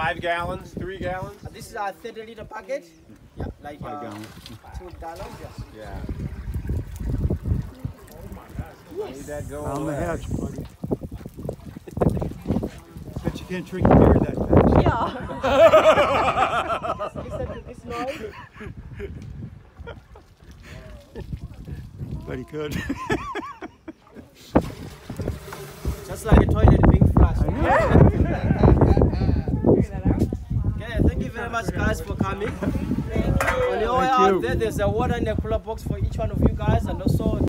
Five gallons, three gallons? Uh, This is our 30 liter bucket. Yeah, like Five uh, gallons. two gallons. Yes. Yeah. Need that go On the hatch, buddy. Bet you can't drink beer that fast. Yeah. Just listen to this noise. Very good. Just like a toilet being much, guys, for coming. On your way out there, there's a water in the cooler box for each one of you guys, and also